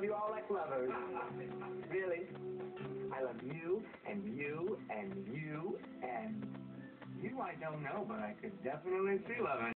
Love you all like lovers. really. I love you and you and you and you I don't know, but I could definitely see loving